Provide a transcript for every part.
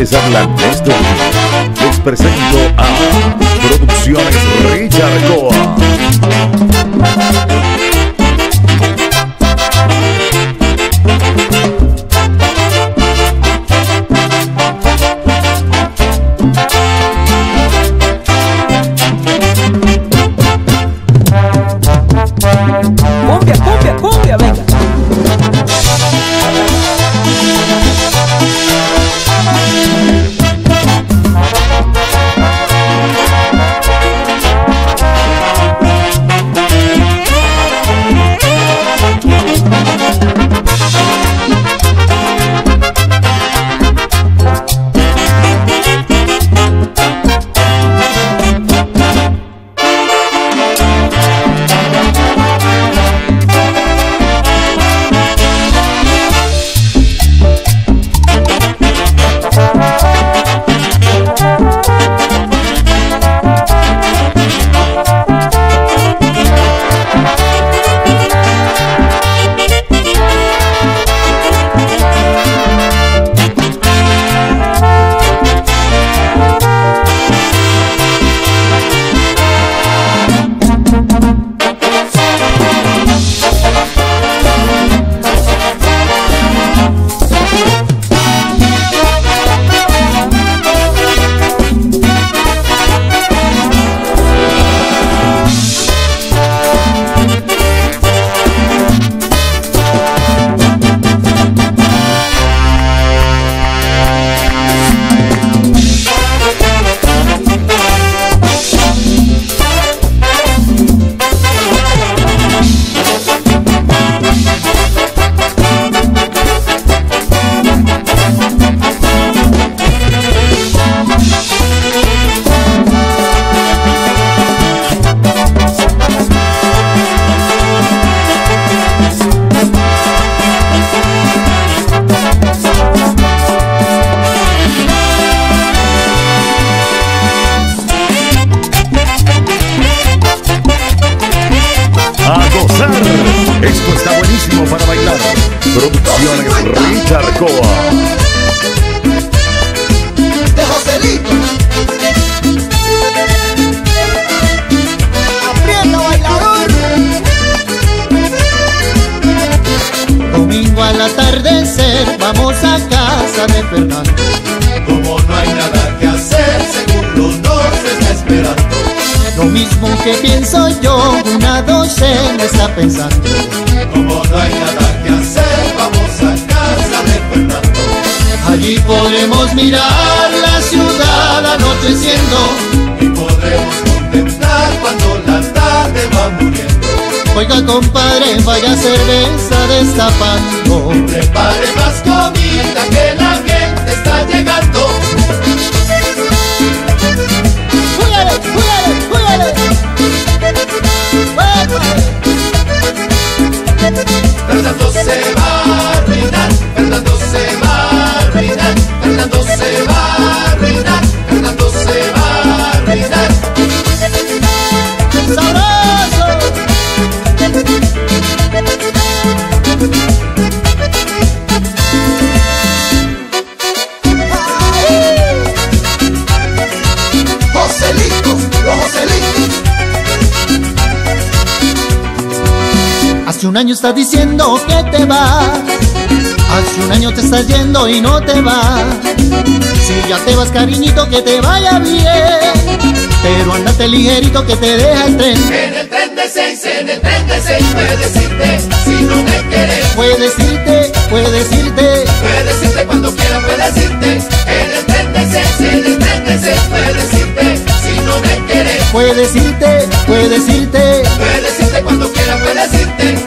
les habla Néstor. Les presento a Producciones Richard Coa. Al atardecer vamos a casa de Fernando. Como no hay nada que hacer, seguro nos está esperando. Lo mismo que pienso yo, una docena está pensando. Como no hay nada que hacer, vamos a casa de Fernando. Allí podremos mirar la ciudad anocheciendo. Oiga compadre, vaya cerveza destapando. Prepare más comida que la gente está llegando. Júyale, júyale, júyale. Fernando año estás diciendo que te vas. Hace un año te estás yendo y no te vas. Si ya te vas, cariñito, que te vaya bien. Pero andate ligerito que te deja el tren. En el tren de seis, en el tren de seis, puede decirte si no me quieres. Puede decirte, puede decirte. Puede decirte cuando quiera, puede decirte. En el tren de seis, en el tren de seis, puede decirte si no me quieres. Puede decirte, puede decirte. Puede decirte cuando quiera, puede decirte.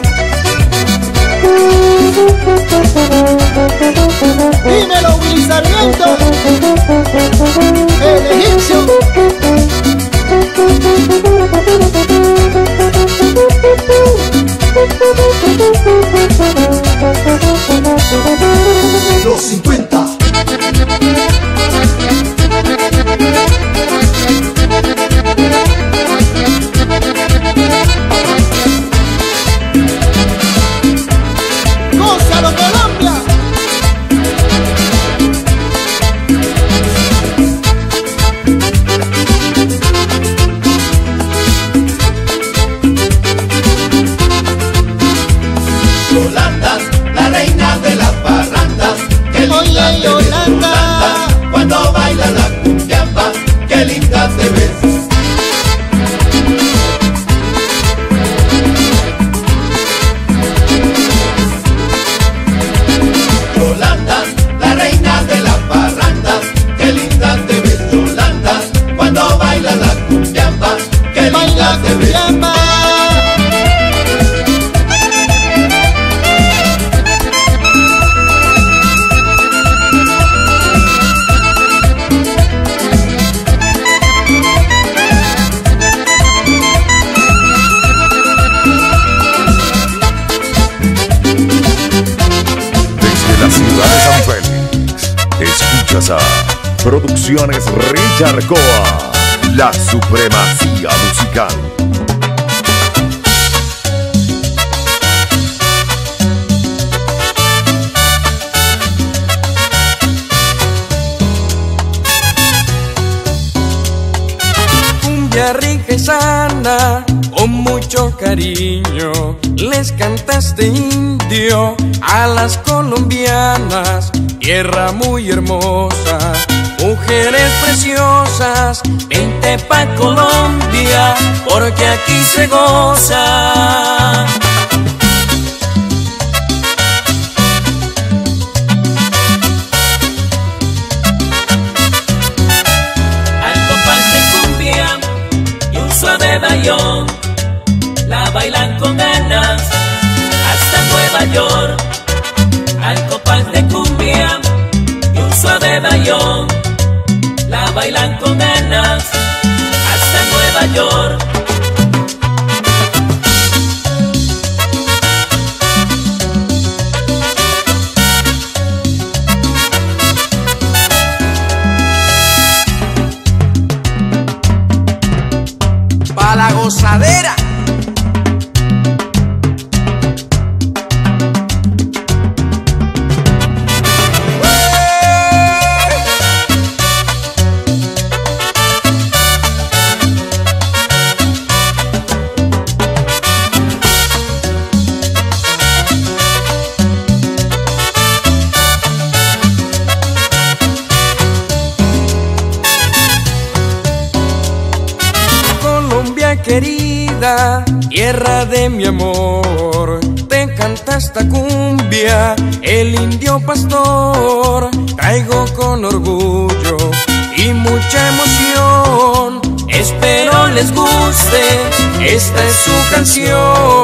Sarmiento. El egipcio. Los 50. Richard Coa, la supremacía musical. Cumbia rica y sana, con mucho cariño, les cantaste indio a las colombianas, tierra muy hermosa, mujeres preciosas, vente pa' Colombia, porque aquí se goza. al de cumbia y un suave bayón. La bailan con ganas hasta Nueva York. Al compás de cumbia y un suave bayón. La bailan con ganas hasta Nueva York. Pastor, traigo con orgullo y mucha emoción, espero les guste, esta es su canción.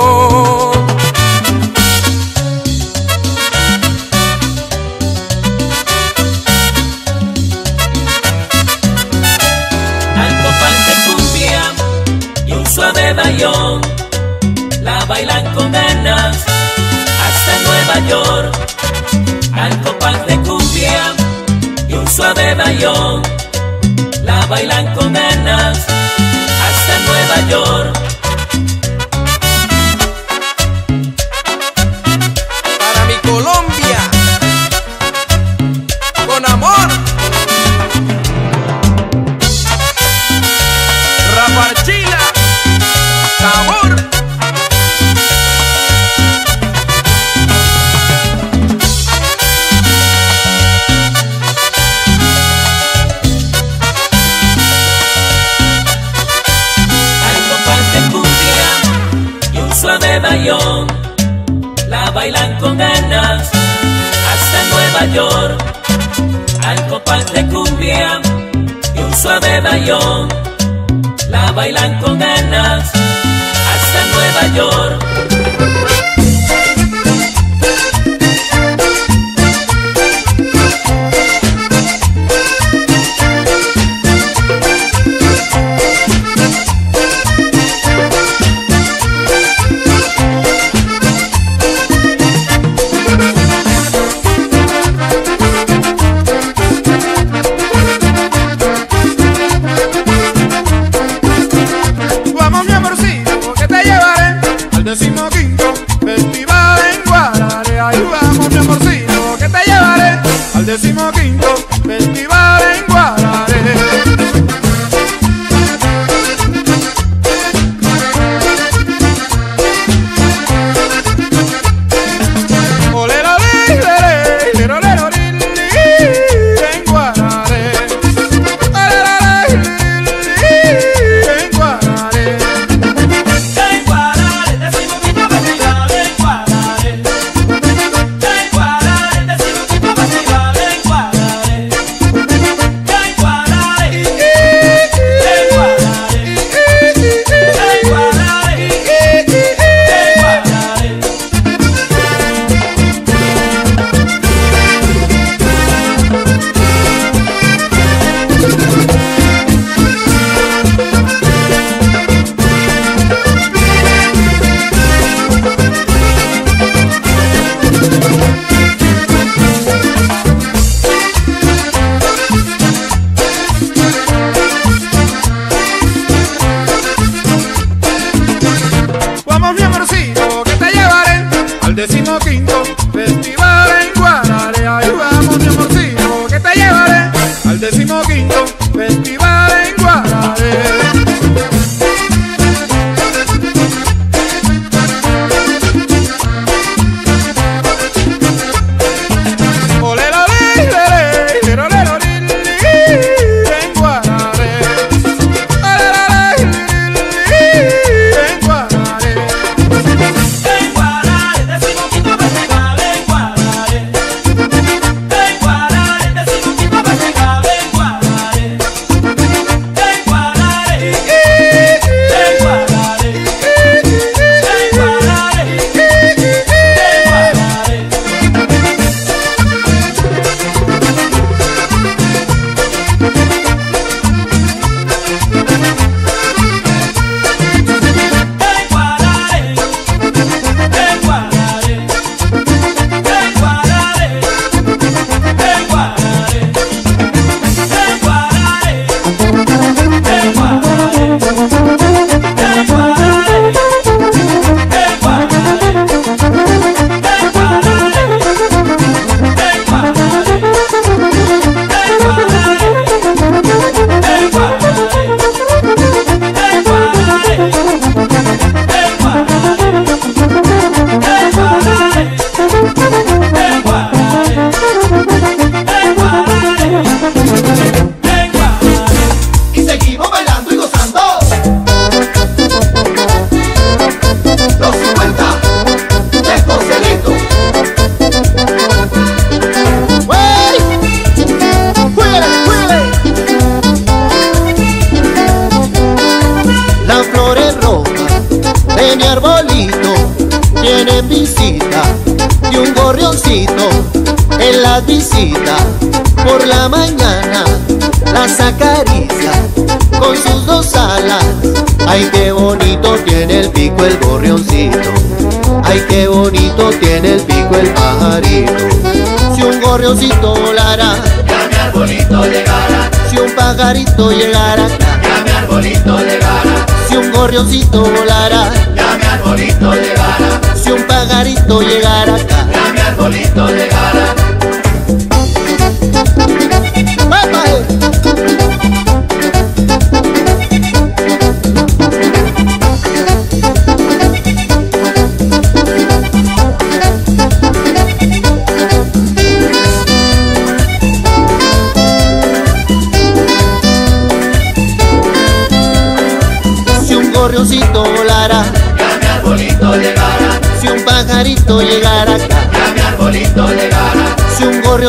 arbolito llegar acá. A mi arbolito llegar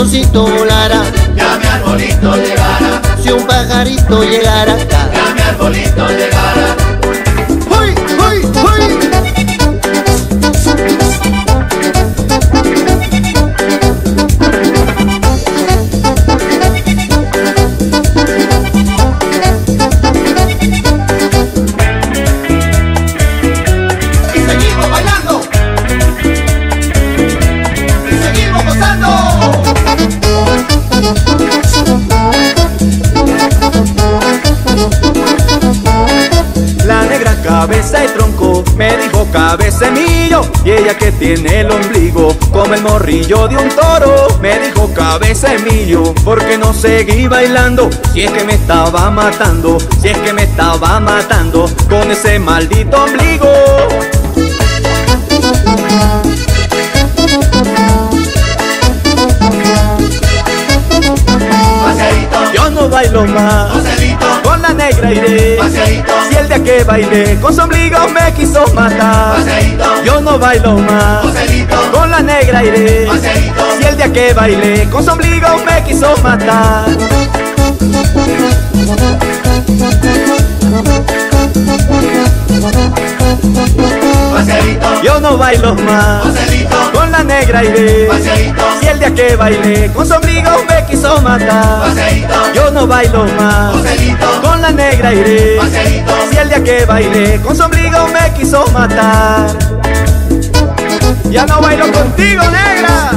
si un gorrioncito volara, ya mi arbolito llegará, si un pajarito llegara ya mi arbolito llegará. Tiene el ombligo como el morrillo de un toro. Me dijo cabecemillo porque no seguí bailando Si es que me estaba matando, si es que me estaba matando Con ese maldito ombligo Yo no bailo más. Con la negra iré. Paseadito, Si el día que bailé con su ombligo me quiso matar. Yo no bailo más. Con la negra iré. Paseadito. Si el día que bailé con su ombligo me quiso matar Paseadito, Yo no bailo más. Paseadito, con la negra iré. Paseadito, Si el día que bailé con su ombligo me quiso matar. Paseadito, Yo no bailo más. Paseadito, con la negra iré. Paseadito. Si el día que bailé con su ombligo me quiso matar. Ya no bailo contigo, negra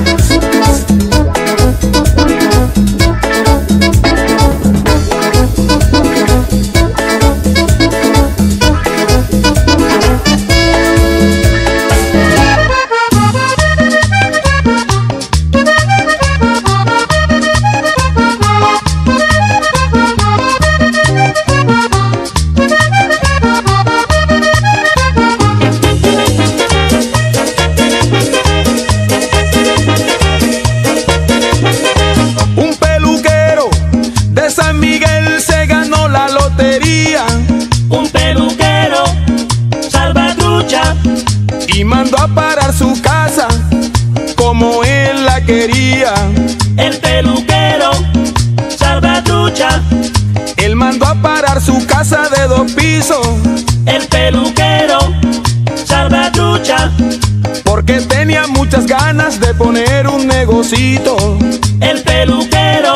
El peluquero,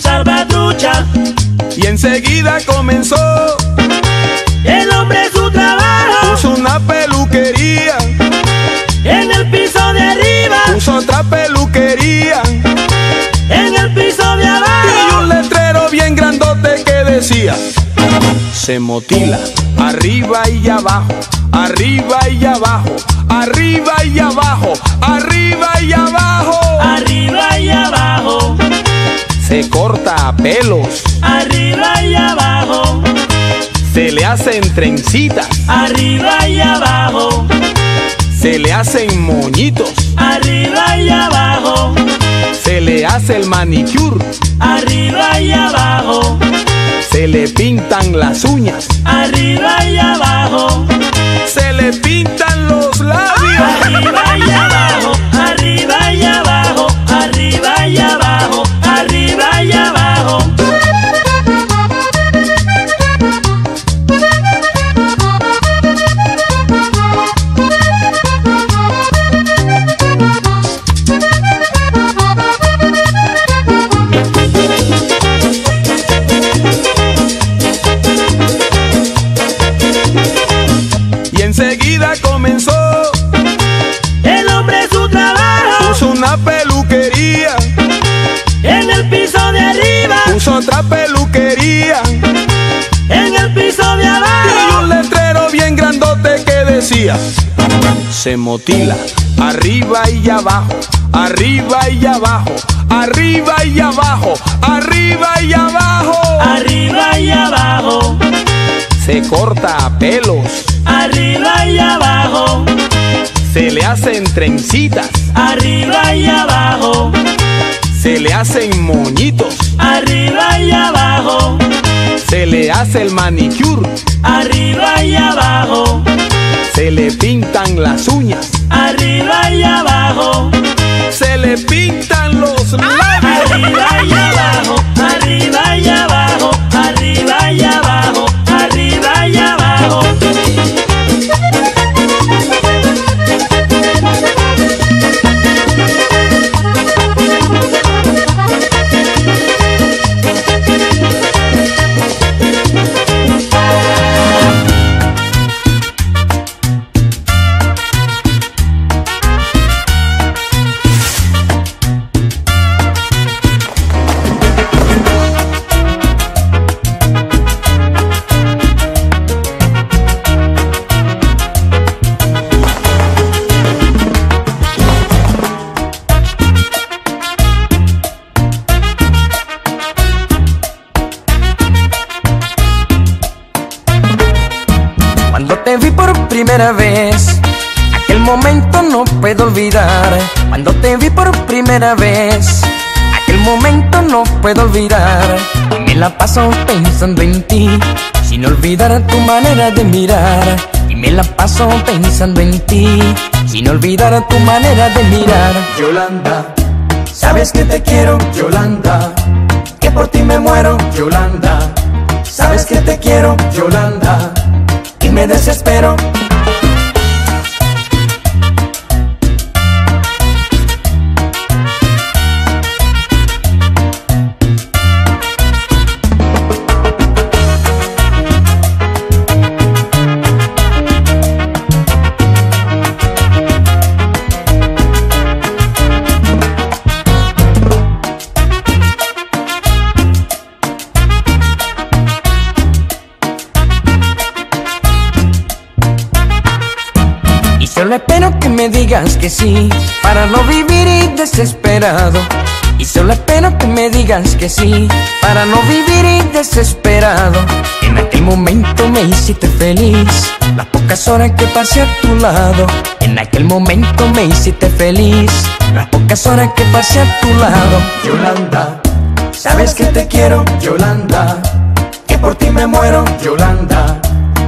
salvatrucha. Y enseguida comenzó, El hombre su trabajo puso una peluquería, en el piso de arriba, puso otra peluquería en el piso de y abajo. un letrero bien grandote que decía, se motila, arriba y abajo, arriba y abajo, arriba y abajo, arriba y abajo. Se corta pelos, arriba y abajo, se le hacen trencitas, arriba y abajo, se le hacen moñitos, arriba y abajo, se le hace el manicure, arriba y abajo, se le pintan las uñas, arriba y abajo, se le pintan los labios. arriba se motila, arriba y abajo, arriba y abajo, arriba y abajo, arriba y abajo. Arriba y abajo, Se corta a pelos, arriba y abajo, se le hacen trencitas, arriba y abajo, se le hacen moñitos, arriba y abajo, se le hace el manicure, arriba le pintan las uñas, arriba y abajo, se le pintan los labios. arriba pensando en ti, sin olvidar tu manera de mirar. Y me la paso pensando en ti, sin olvidar tu manera de mirar. Yolanda, sabes que te quiero, Yolanda, que por ti me muero, Yolanda, sabes que te quiero, Yolanda, y me desespero. Que sí, para no vivir desesperado. Y solo espero que me digas que sí, para no vivir desesperado. En aquel momento me hiciste feliz, las pocas horas que pasé a tu lado. En aquel momento me hiciste feliz, las pocas horas que pasé a tu lado. Yolanda, sabes que te quiero, Yolanda, que por ti me muero, Yolanda,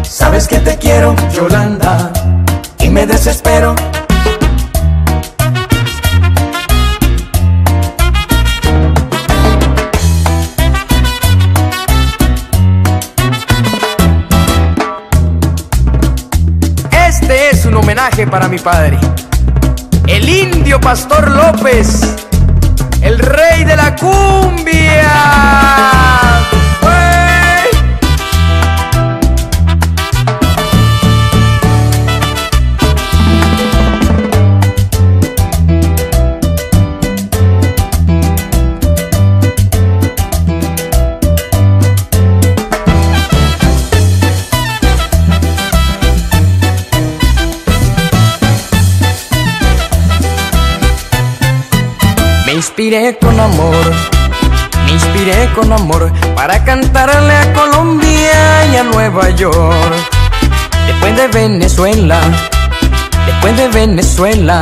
sabes que te quiero, Yolanda, y me desespero. Homenaje para mi padre. El indio Pastor López, el rey de la cumbia. Inspiré con amor, me inspiré con amor para cantarle a Colombia y a Nueva York. Después de Venezuela, después de Venezuela,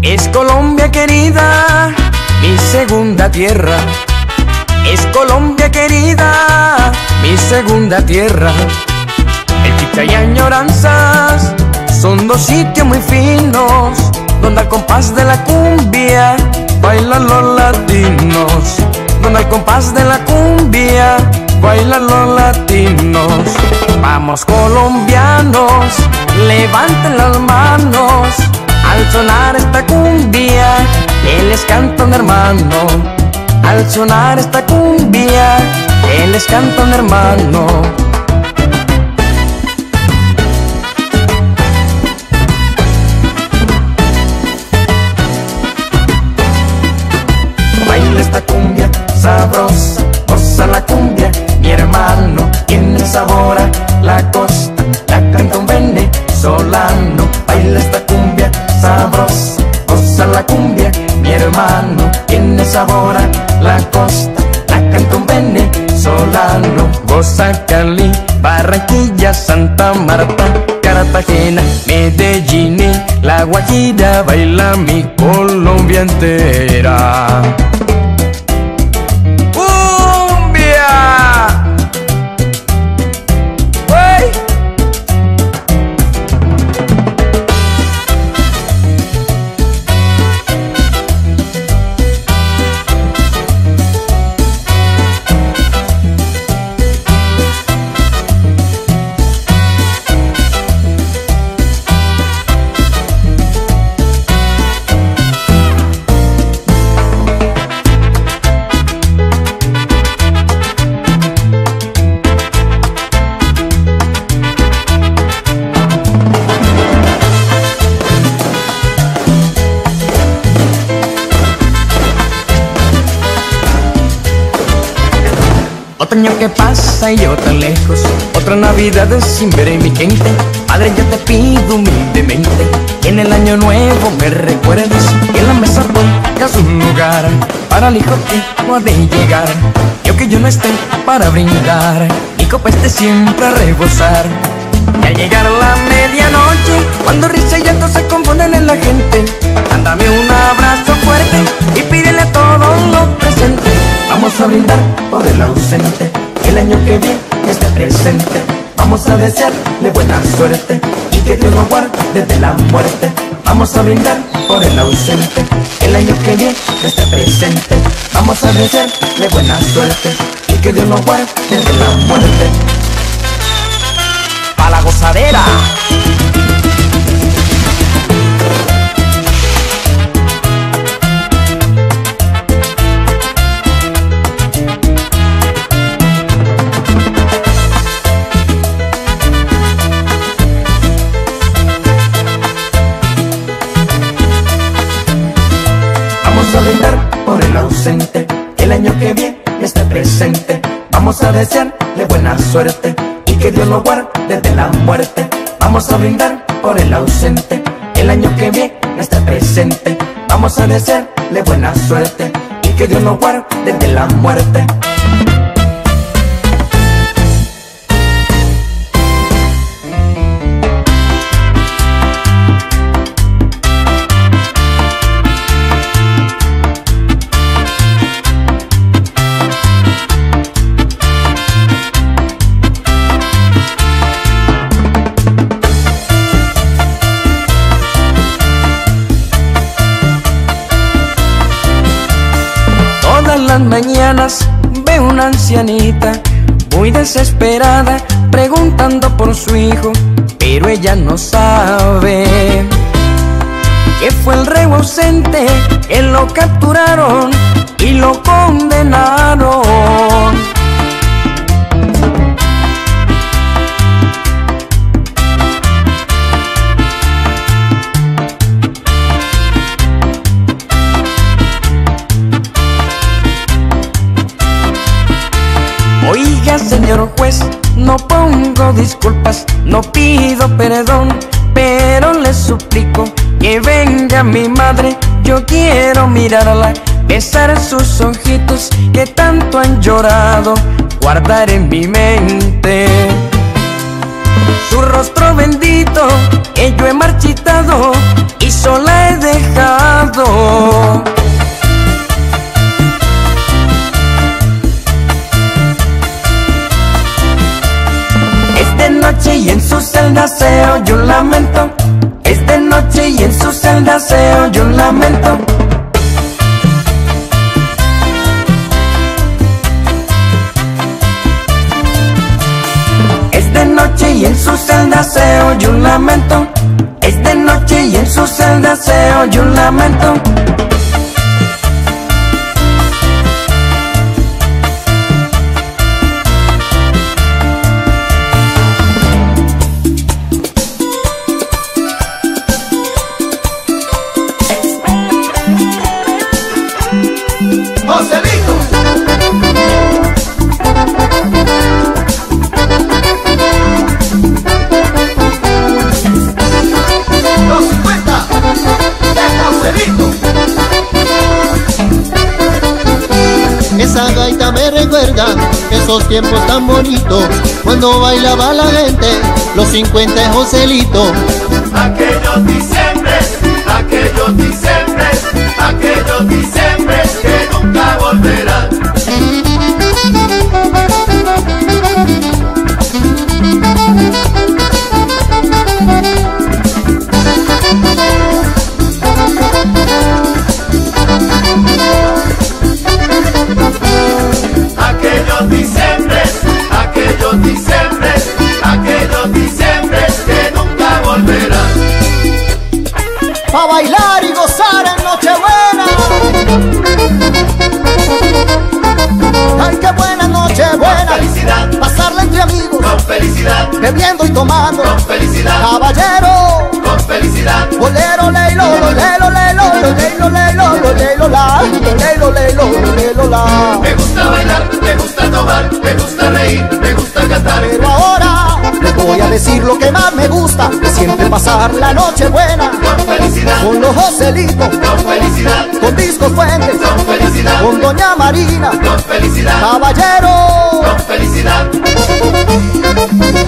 es Colombia querida, mi segunda tierra. Es Colombia querida, mi segunda tierra. El chicha y añoranzas son dos sitios muy finos donde al compás de la cumbia bailan los latinos. Donde al compás de la cumbia bailan los latinos. Vamos colombianos, levanten las manos al sonar esta cumbia. Que les canta un hermano. Al sonar esta cumbia, que les canta un hermano. Sabrosa, goza la cumbia, mi hermano tiene sabor a la costa, la canta un venezolano. Baila esta cumbia sabrosa, goza la cumbia, mi hermano tiene sabor a la costa, la canta un venezolano. Goza Cali, Barranquilla, Santa Marta, Cartagena, Medellín, La Guajira, baila mi Colombia entera. Año que pasa y yo tan lejos. Otra navidad sin ver en mi gente Padre yo te pido humildemente que En el año nuevo me recuerdes Que en la mesa pongas un lugar Para el hijo que no ha de llegar. Yo que yo no esté para brindar Mi copa esté siempre a rebosar. Y al llegar la medianoche, cuando risa y llanto se confunden en la gente, mándame un abrazo fuerte y pídele a todos los presentes. Vamos a brindar por el ausente, el año que viene esté presente. Vamos a desearle buena suerte y que Dios lo guarde desde la muerte. Vamos a brindar por el ausente, el año que viene esté presente. Vamos a desearle buena suerte y que Dios lo guarde desde la muerte. Pa' la gozadera. Presente. Vamos a desearle buena suerte y que Dios lo guarde desde la muerte. Vamos a brindar por el ausente, el año que viene esté presente. Vamos a desearle buena suerte y que Dios lo guarde desde la muerte. Ancianita muy desesperada preguntando por su hijo pero ella no sabe que fue el rey ausente que lo capturaron y lo condenaron. Señor juez, no pongo disculpas, no pido perdón, pero le suplico que venga mi madre. Yo quiero mirarla, besar sus ojitos que tanto han llorado, guardar en mi mente su rostro bendito que yo he marchitado y sola he dejado. Noche y en su celda se oye un lamento. Es noche y en su celda se oye un lamento. Es noche y en su celda se oye un lamento. Es noche y en su celda se oye un lamento. Me recuerda esos tiempos tan bonitos Cuando bailaba la gente, los 50 de Joselito. Aquellos diciembres, aquellos diciembres, aquellos diciembres felicidad, bebiendo y tomando. con felicidad, Caballero, con felicidad. bolero, leilo, lo, leilo, leilo, lo, leilo, leilo, lo, leilo, la, lo, leilo, leilo, lo, leilo, la. Me gusta bailar, me gusta tomar, me gusta reír, me gusta cantar. Pero ahora les voy a decir lo que más me gusta. Siempre pasar la noche buena Con felicidad, con los Joselitos, con felicidad, con discos fuentes, con felicidad, con Doña Marina, con felicidad, caballero. con felicidad. Thank you.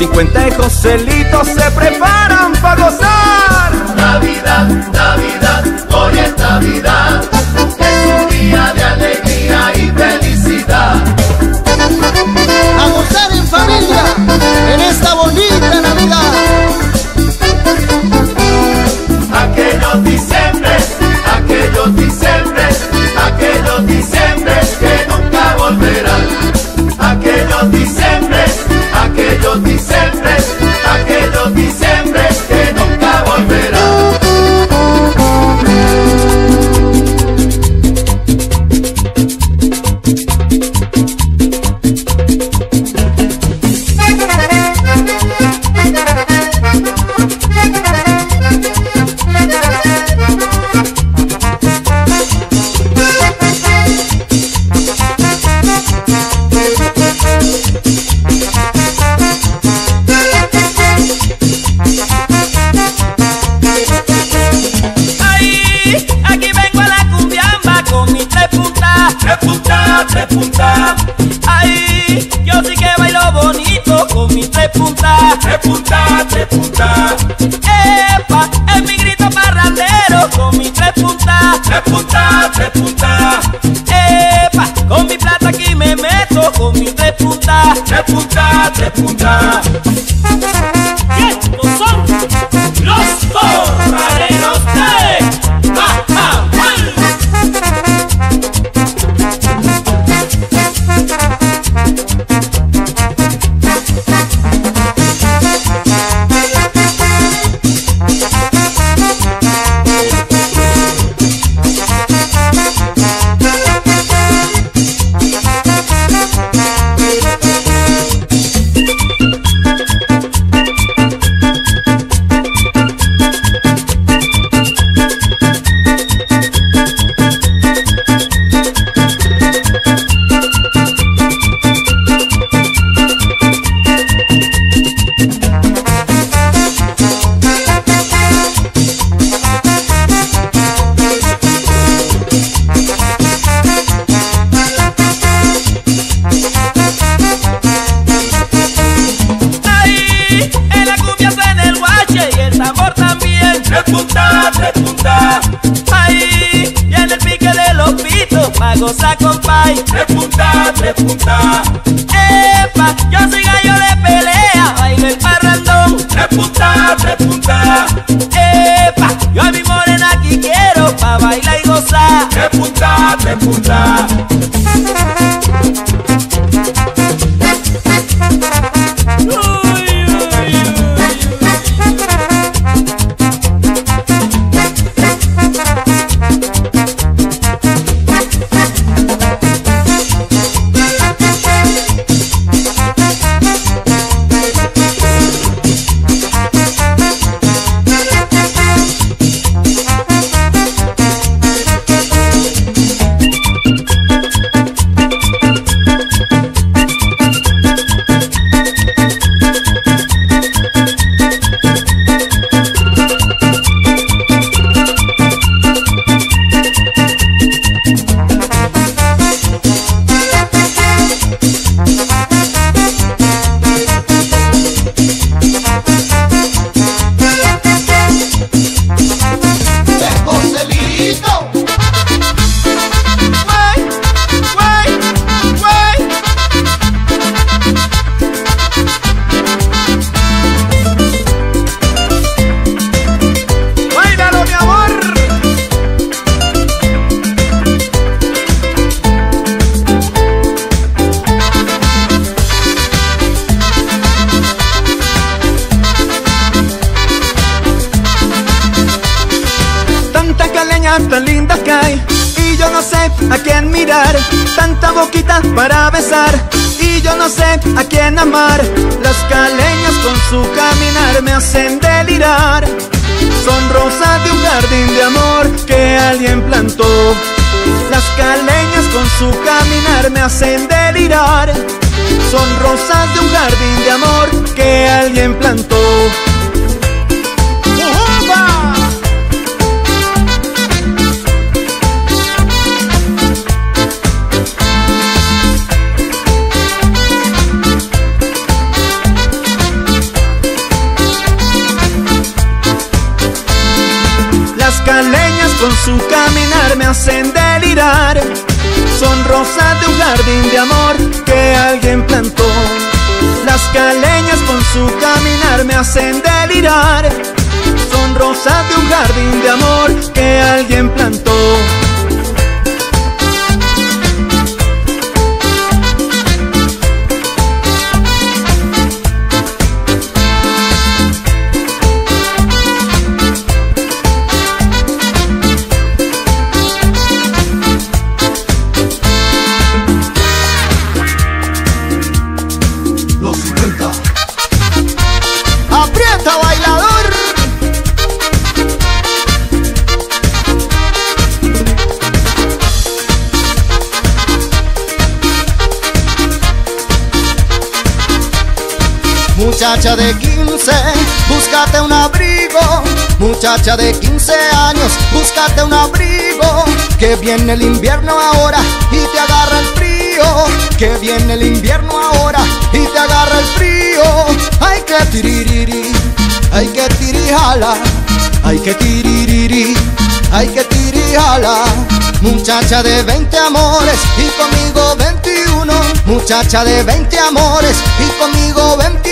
50 de Joselitos se preparan para gozar. Navidad, Navidad, hoy es Navidad. Es un día de alegría y felicidad. a gozar en familia en esta bonita plantó. Las caleñas con su caminar me hacen delirar. Son rosas de un jardín de amor que alguien plantó jardín de amor que alguien plantó. Las caleñas con su caminar me hacen delirar. Son rosas de un jardín de amor que alguien plantó. Muchacha de 15, búscate un abrigo. Muchacha de 15 años, búscate un abrigo. Que viene el invierno ahora y te agarra el frío. Que viene el invierno ahora y te agarra el frío. Hay que tiririri, hay que tirijala, hay que tiririri, hay que tirijala. Muchacha de 20 amores y conmigo 21. Muchacha de 20 amores y conmigo 21.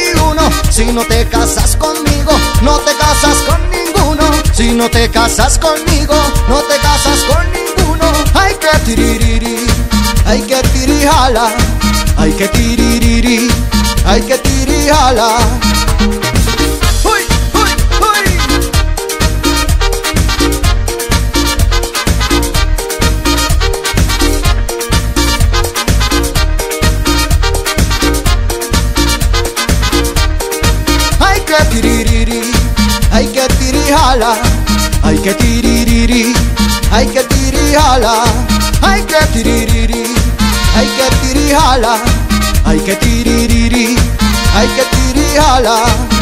Si no te casas conmigo, no te casas con ninguno. Si no te casas conmigo, no te casas con ninguno. Hay que tiririri, hay que tirijala, hay que tiririri, hay que tirijala. Que tiririri, hay que tirijala, hay que tiririri, hay que tirijala, hay que tiririri, hay que tirijala, hay que tiririri, hay que tirijala.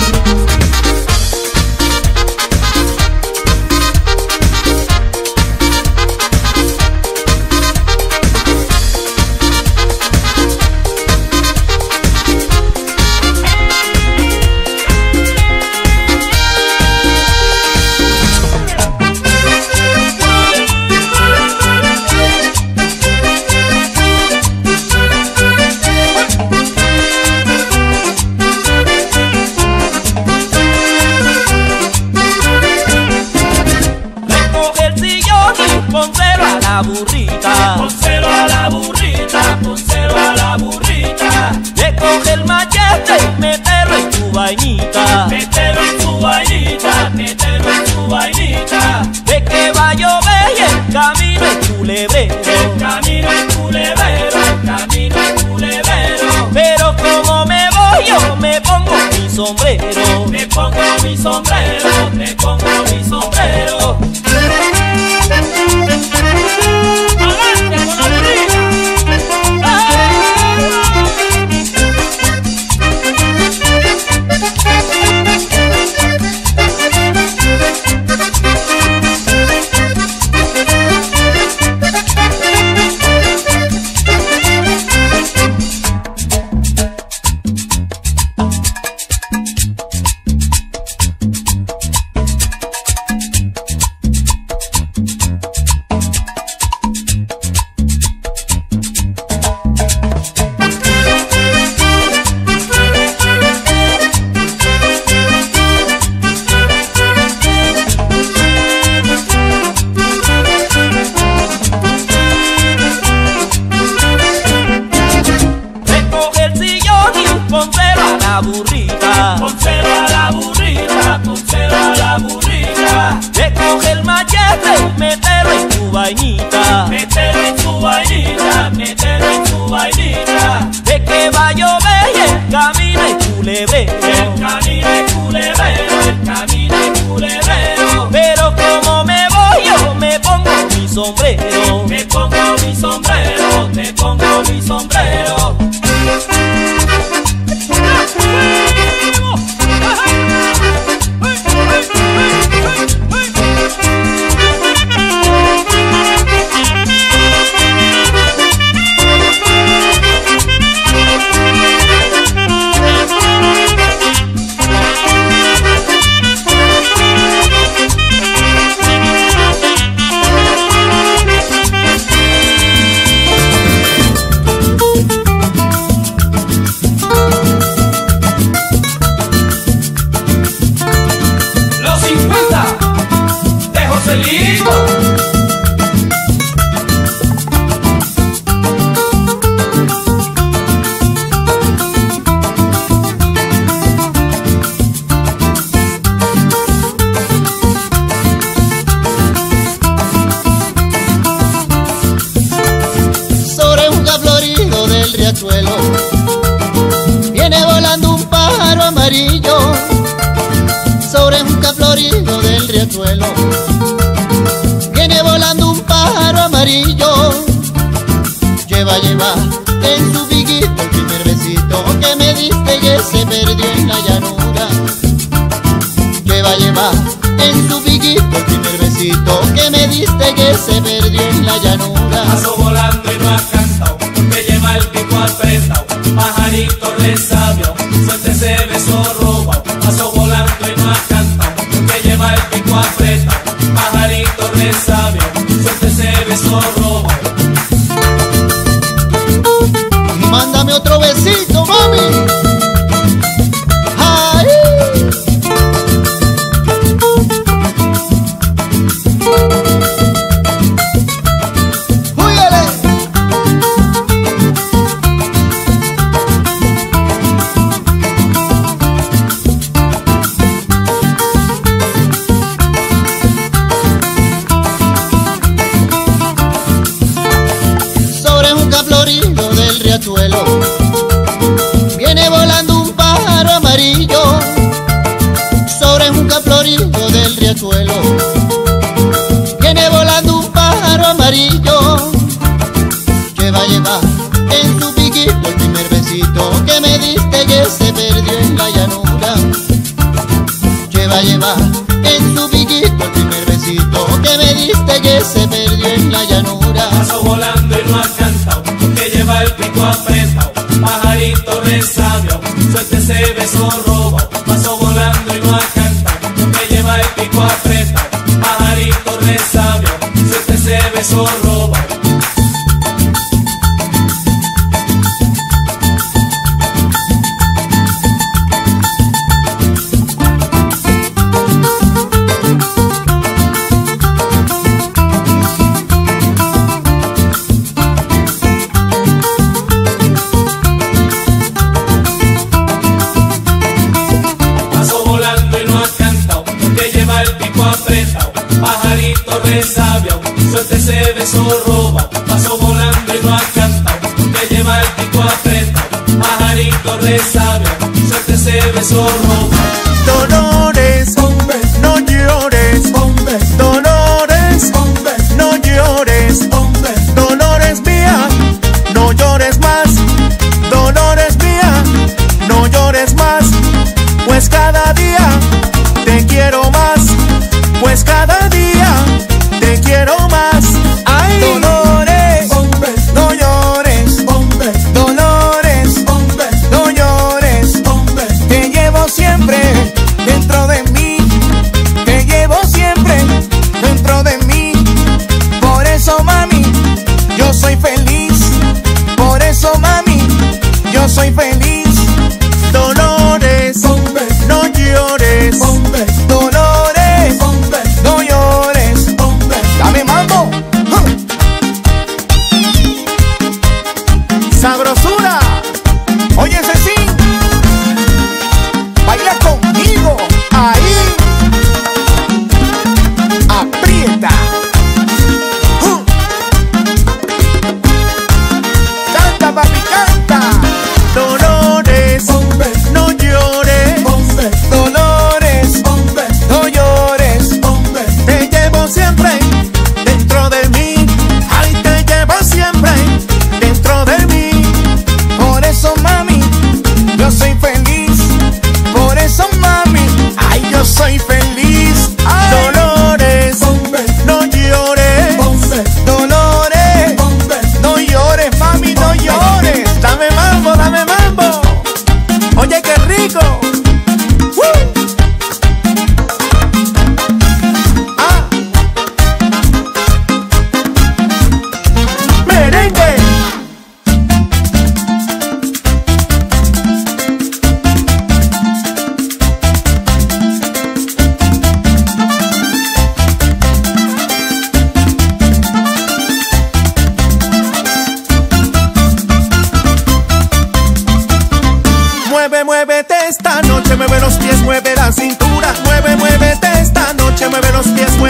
eso roba, paso volando y no acanta, me lleva el pico apretado, pajarito resabia, suerte ese beso roba.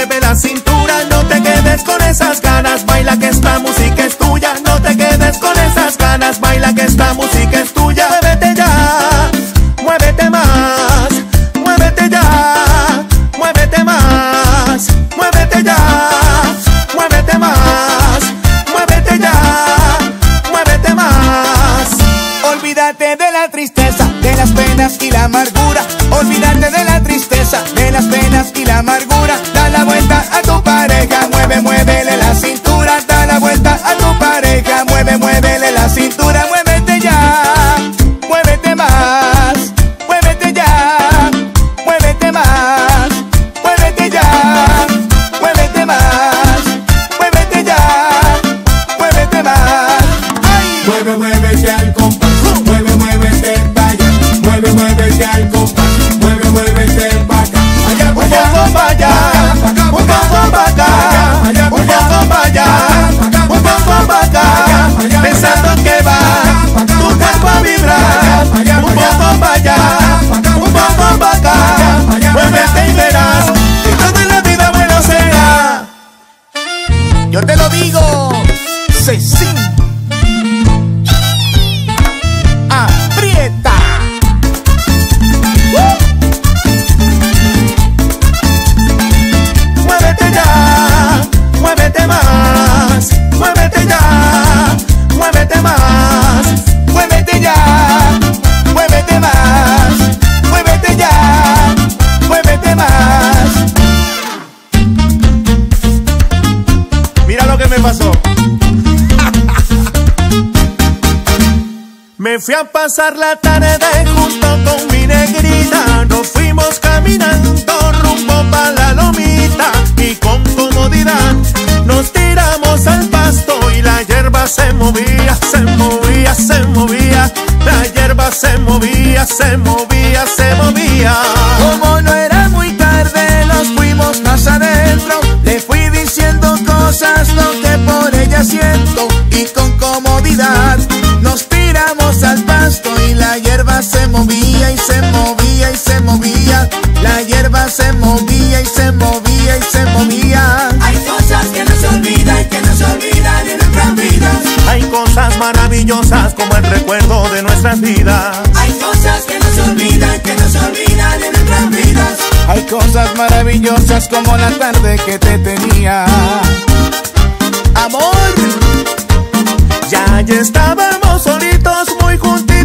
mueve la cintura, no te quedes con esas ganas, baila que esta música es tuya, no te quedes con esas a pasar la tarde junto con mi negrita. Nos fuimos caminando rumbo para la lomita y con comodidad nos tiramos al pasto y la hierba se movía, se movía, se movía. La hierba se movía, se movía, se movía. maravillosas como la tarde que te tenía. Amor, ya, ya estábamos solitos muy juntos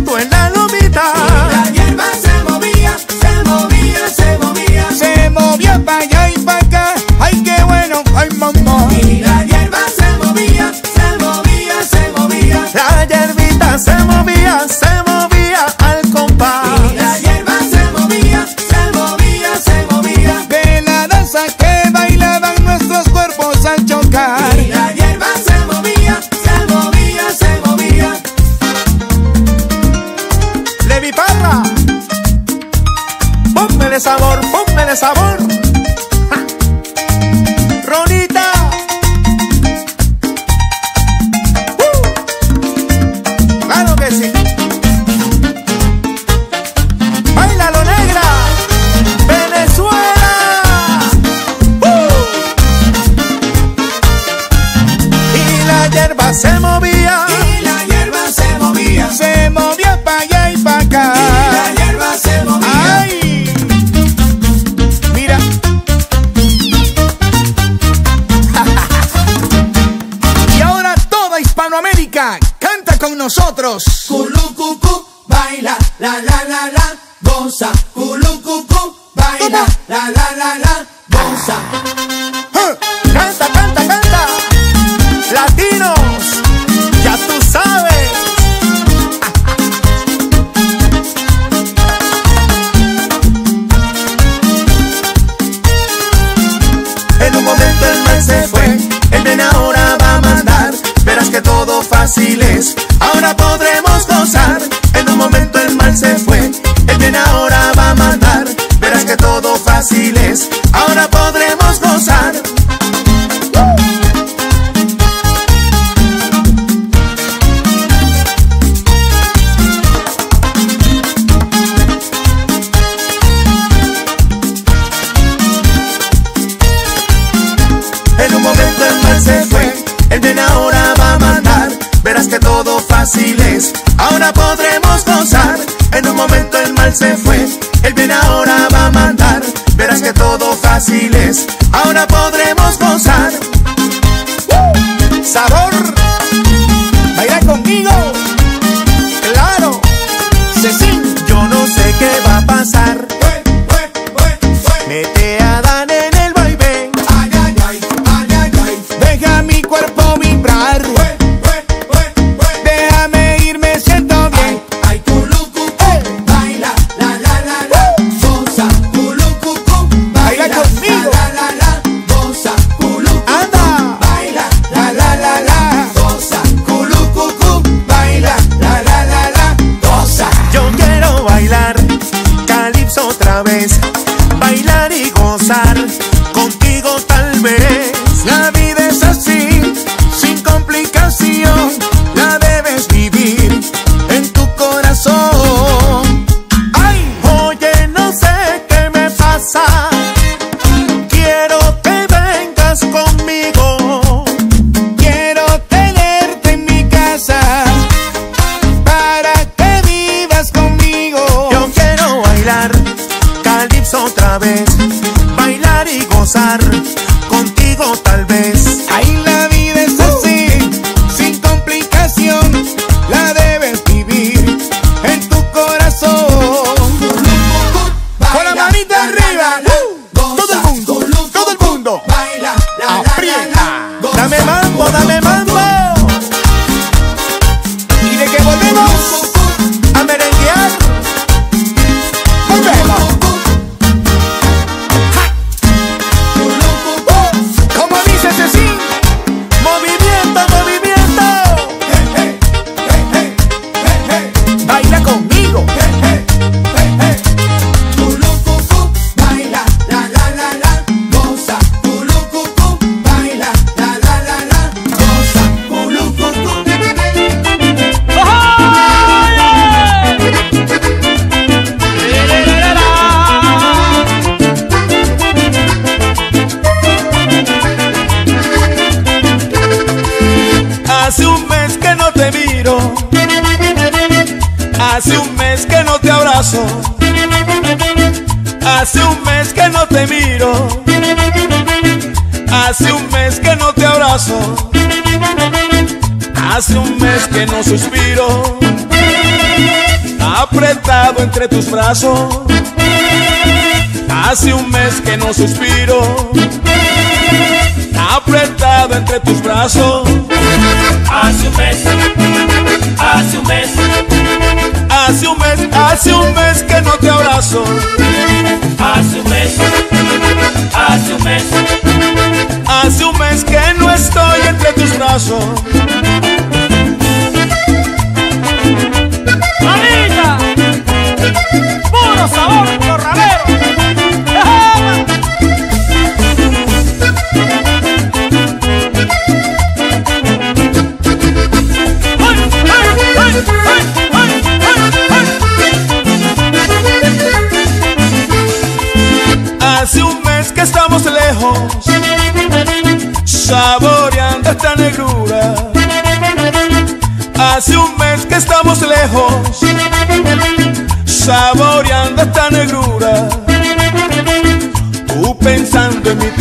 entre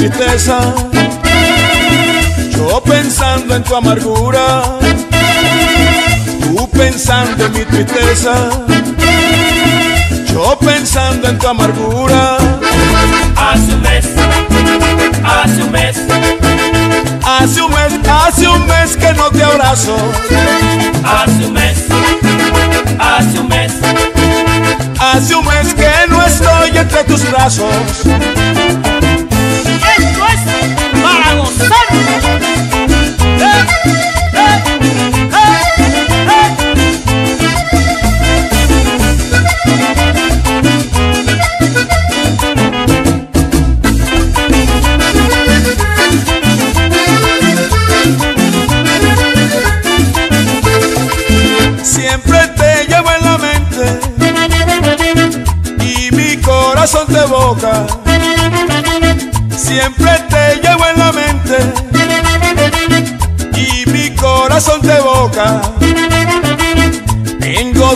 tristeza, yo pensando en tu amargura. Tú pensando en mi tristeza, yo pensando en tu amargura. hace un mes, hace un mes, Hace un mes, hace un mes que no te abrazo. hace un mes, hace un mes, Hace un mes que no estoy entre tus brazos. ¡Eh! ¡Eh!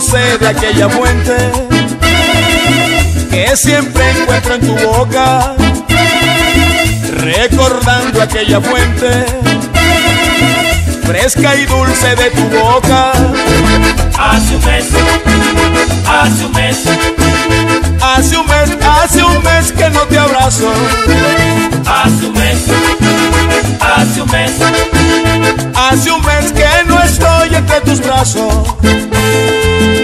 Sed de aquella fuente que siempre encuentro en tu boca. Recordando aquella fuente fresca y dulce de tu boca. hace un mes, hace un mes, Hace un mes, hace un mes que no te abrazo. hace un mes, hace un mes, Hace un mes que no estoy entre tus brazos. Por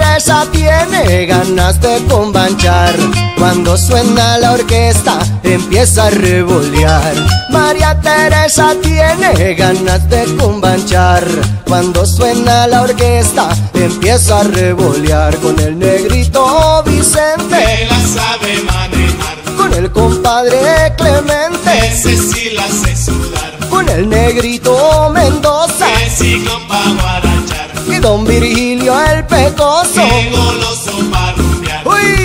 Teresa tiene ganas de combanchar. Cuando suena la orquesta empieza a revolear. María Teresa tiene ganas de combanchar. Cuando suena la orquesta empieza a revolear con el negrito Vicente. la sabe manejar, Con el compadre Clemente, ese sí la hace sudar, con el negrito Mendoza que y don Virgilio el Pecoso. que goloso pa' rumbear. ¡Uy!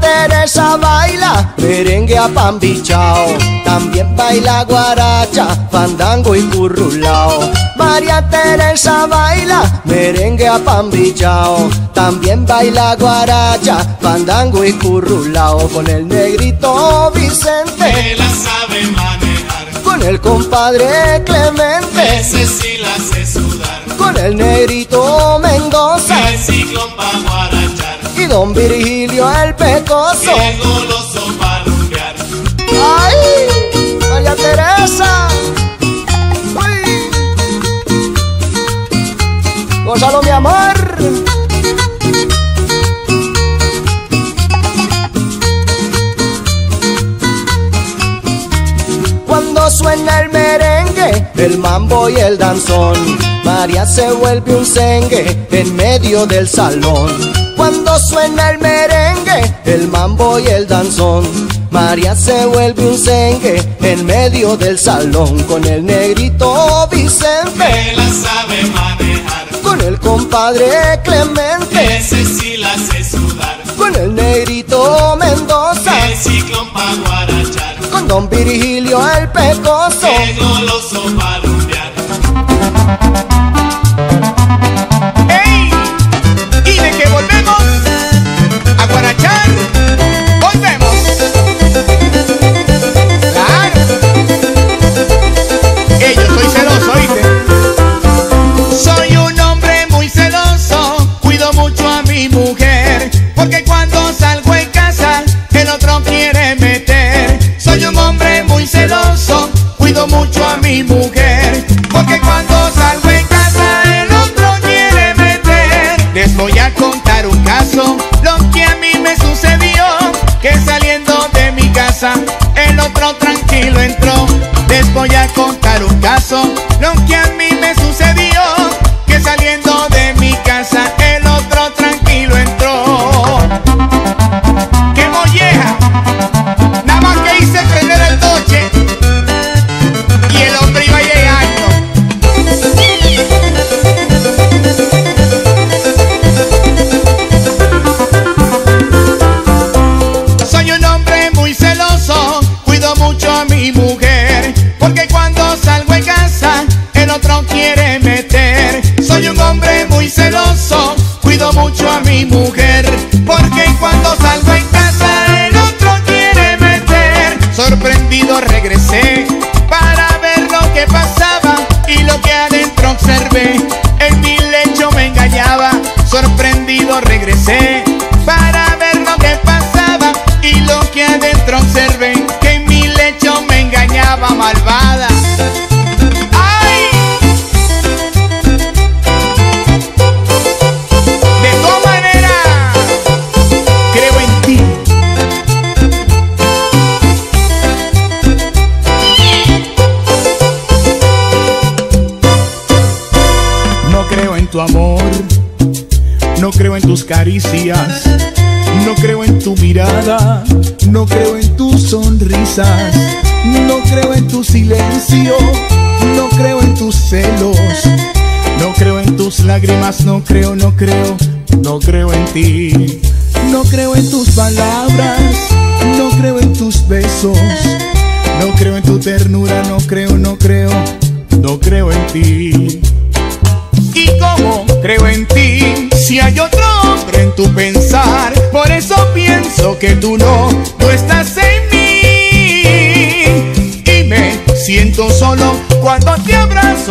Teresa baila merengue a pambichao, también baila guaracha, fandango y currulao. María Teresa baila merengue a pambichao, también baila guaracha, fandango y currulao. Con el negrito Vicente, Que la sabe manejar, con el compadre Clemente, ese sí la hace sudar, con el negrito Mendoza. Que ciclón pa' guarachar, y don Virgilio el Pecoso. que goloso pa' rumbear. ¡Ay! María Teresa. ¡Uy! Gózalo, mi amor. Cuando suena el merengue, el mambo y el danzón, María se vuelve un cengue en medio del salón. Cuando suena el merengue, el mambo y el danzón, María se vuelve un cengue en medio del salón con el negrito Vicente. Me la sabe manejar. Con el compadre Clemente. Ese sí la hace sudar. Con el negrito Mendoza. El ciclón pa' guarachar. Con don Virgilio el Pecoso. El goloso pa' rumbear. A sonrisas, no creo en tu silencio, no creo en tus celos, no creo en tus lágrimas, no creo, no creo, no creo en ti, no creo en tus palabras, no creo en tus besos, no creo en tu ternura, no creo, no creo, no creo en ti. ¿Y cómo creo en ti? Si hay otro hombre en tu pensar, por eso pienso que tú no,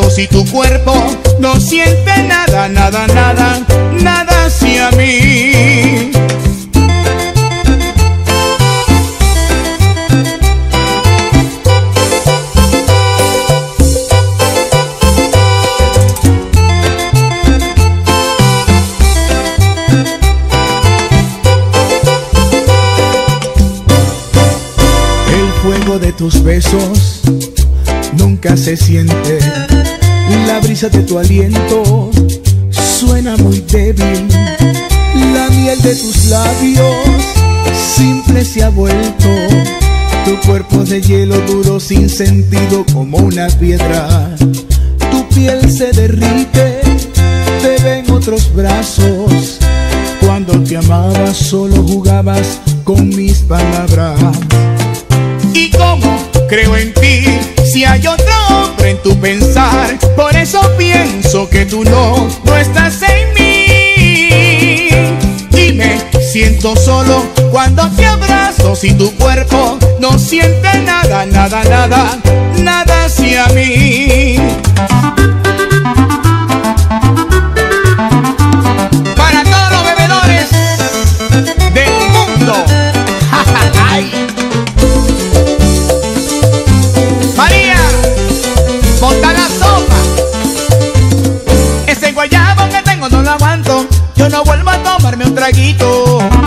si tu cuerpo no siente nada, nada, nada, nada hacia mí. El fuego de tus besos nunca se siente. De tu aliento suena muy débil. La miel de tus labios simple se ha vuelto. Tu cuerpo de hielo duro sin sentido como una piedra. Tu piel se derrite, te ven otros brazos. Cuando te amaba solo jugabas con mis palabras. ¿Y cómo creo en ti? Si hay otro hombre en tu pensar, por eso pienso que tú no, no estás en mí. Y me siento solo cuando te abrazo, si tu cuerpo no siente nada, nada, nada, nada hacia mí. Para todos los bebedores del mundo. ¡Ay! Traguito.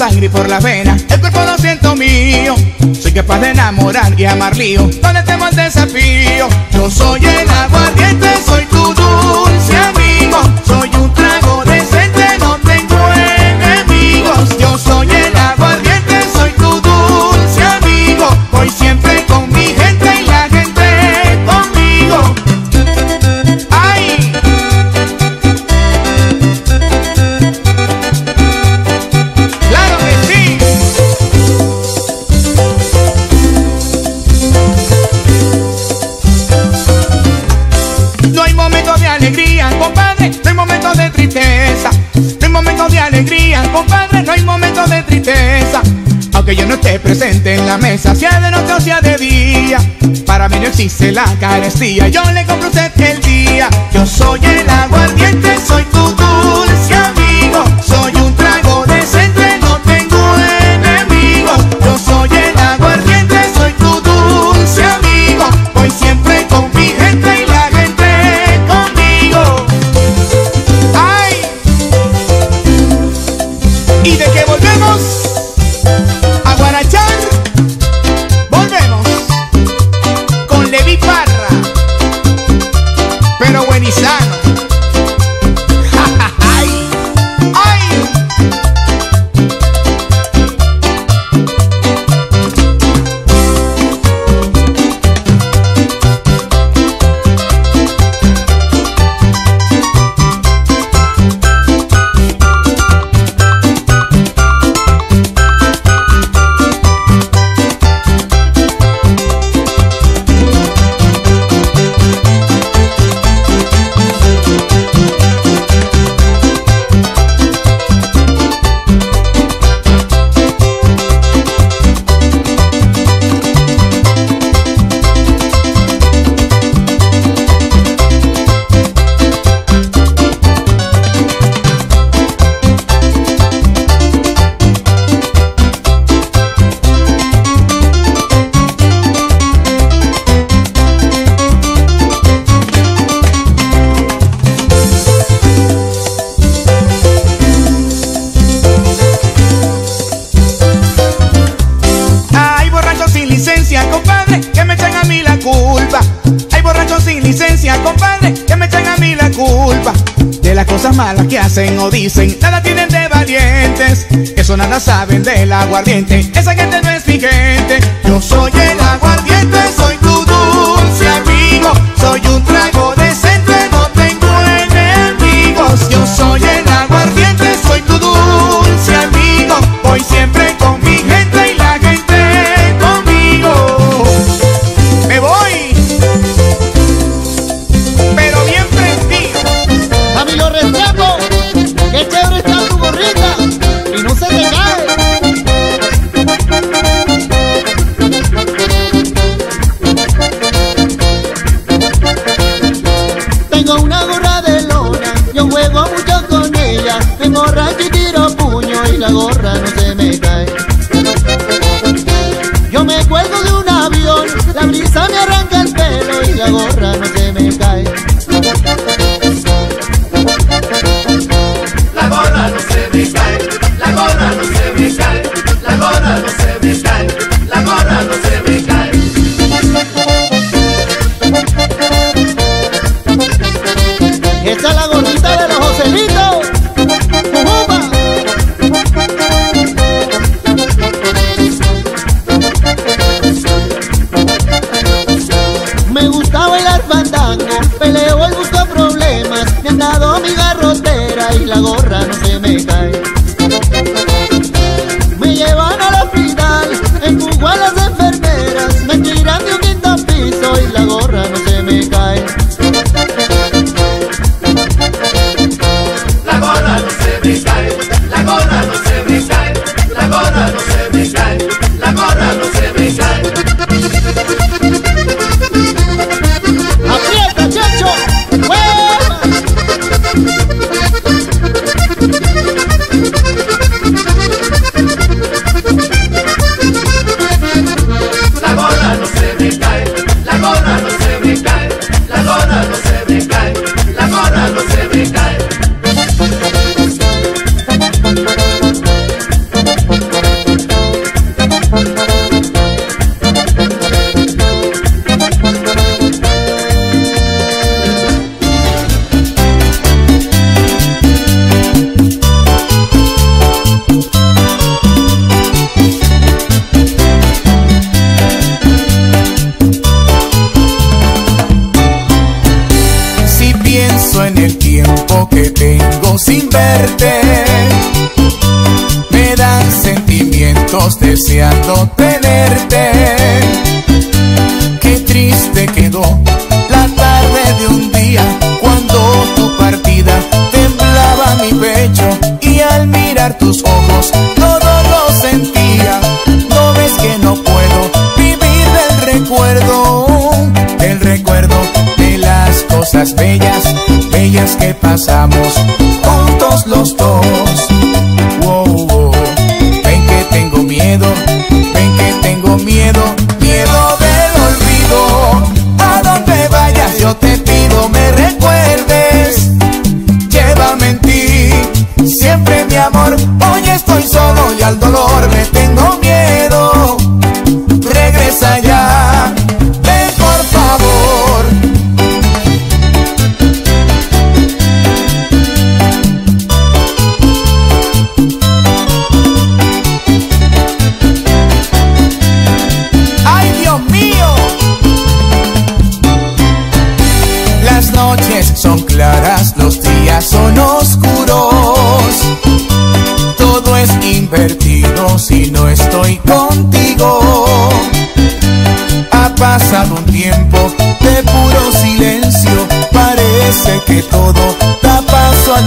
sangre por las venas El cuerpo lo siento mío. Soy capaz de enamorar y amar lío. Donde temo el desafío Yo soy el que yo no esté presente en la mesa, sea de noche o sea de día. Para mí no existe la carestía, yo le compro usted el día. Yo soy el aguardiente, soy que hacen o dicen, nada tienen de valientes, eso nada saben del aguardiente, esa gente no es mi gente, deseando tenerte. Qué triste quedó la tarde de un día cuando tu partida temblaba mi pecho y al mirar tus ojos todo lo sentía. No ves que no puedo vivir del recuerdo, del recuerdo de las cosas bellas, bellas que pasamos juntos los dos.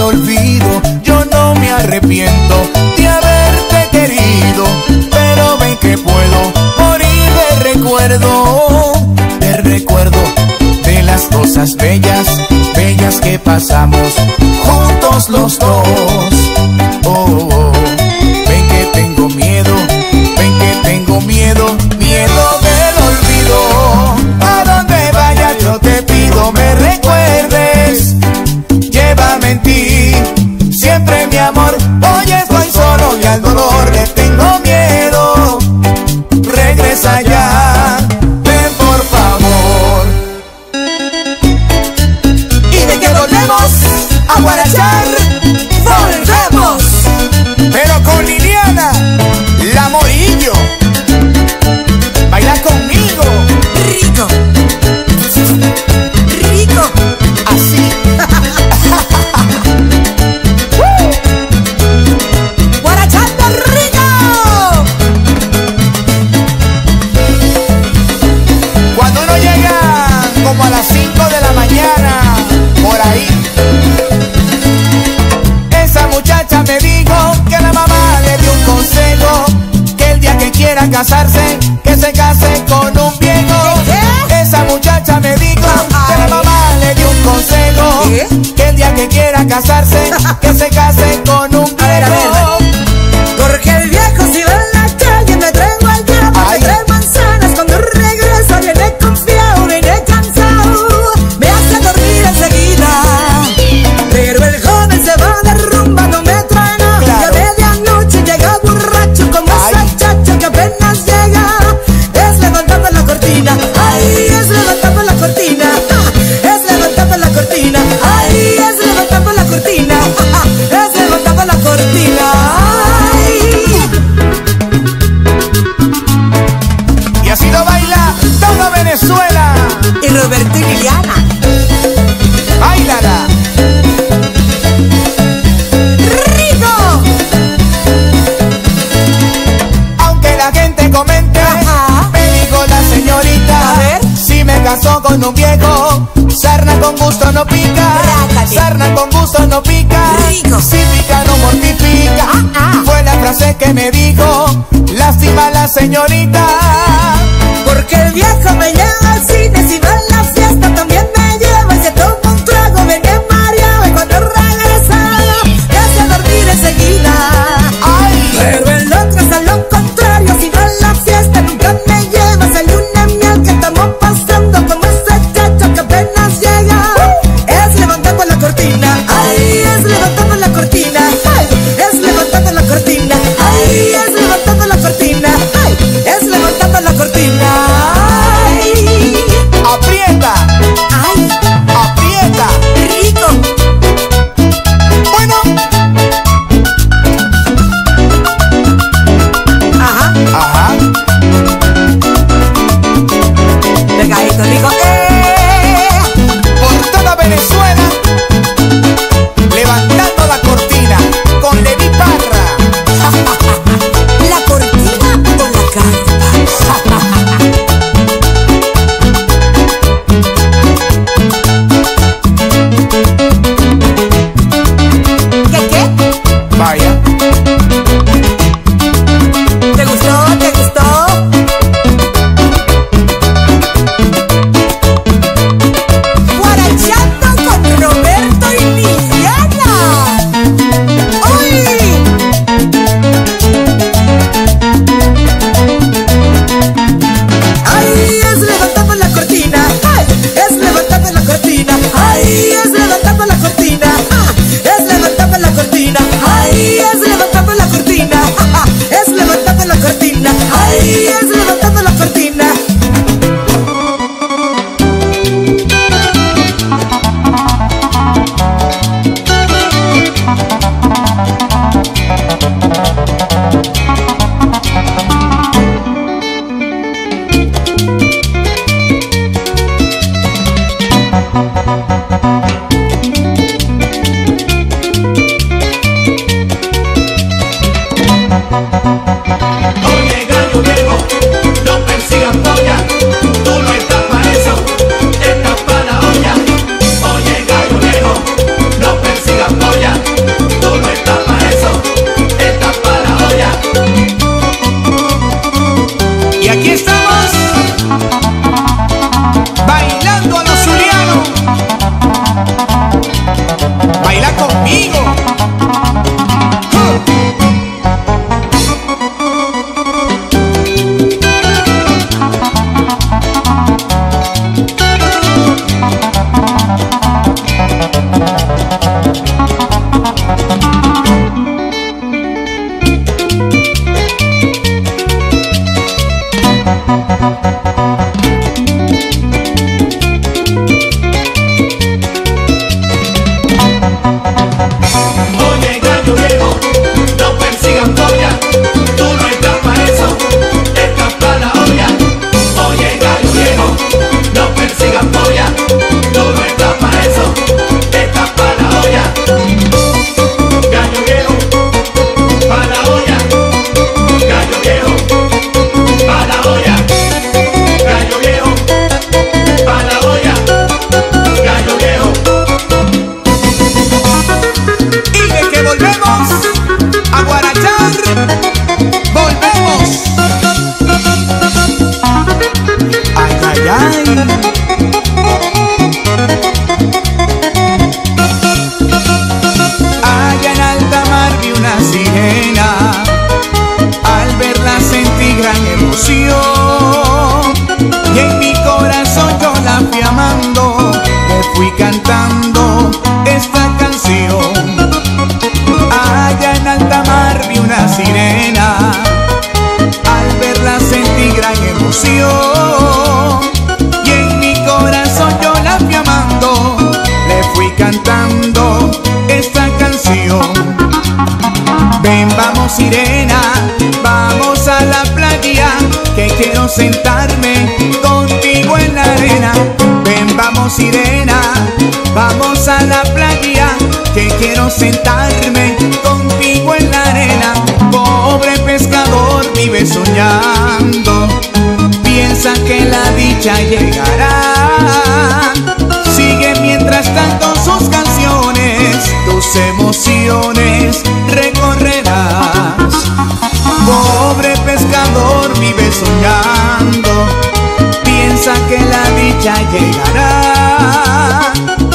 olvido, yo no me arrepiento de haberte querido, pero ven que puedo morir de recuerdo, de recuerdo de las cosas bellas, bellas que pasamos juntos los dos. casarse. sirena, vamos a la playa que quiero sentar.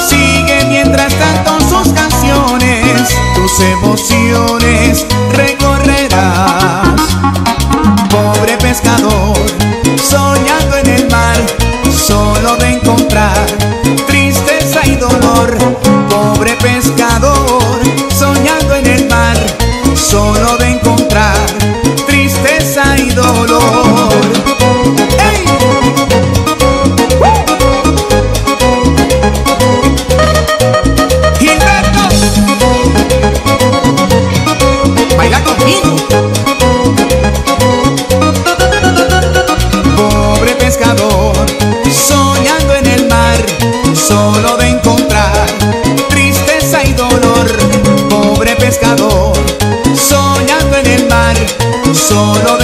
Sigue mientras tanto sus canciones, tus emociones solo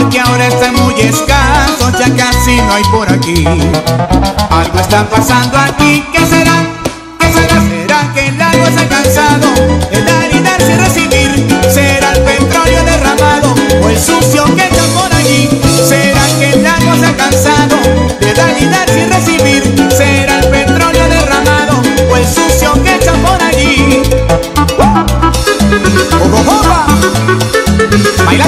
porque ahora está muy escaso, ya casi no hay por aquí. Algo está pasando aquí, ¿qué será? ¿Qué será? ¿Será que el agua se ha cansado? El harinar sin recibir, será el petróleo derramado o el sucio que está por allí. ¿Será que el agua se ha cansado? El harinar sin recibir, será el petróleo derramado o el sucio que está por allí. ¡Oh! ¡Oh, oh, ¡Ojo, Baila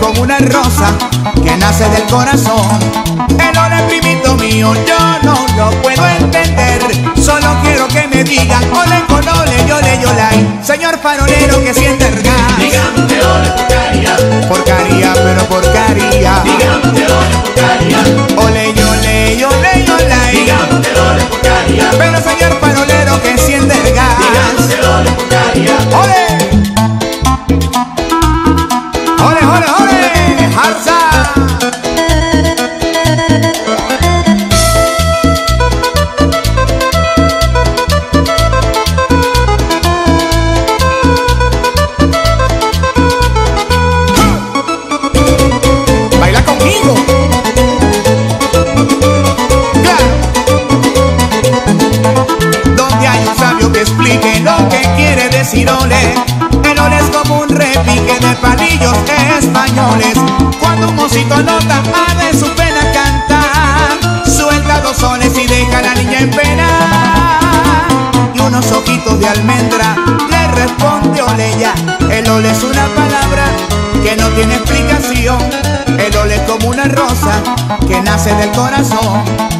como una rosa que nace del corazón. El hora primito mío, yo no lo puedo entender. Solo quiero que me digan, ole con ole, yo le yo. Señor farolero que siente el gas. Dígame ole porcaría. Porcaría, pero porcaría. Dígame ole porcaría. Ole yo le yo le yo like. Dígame ole porcaría. Pero señor del corazón.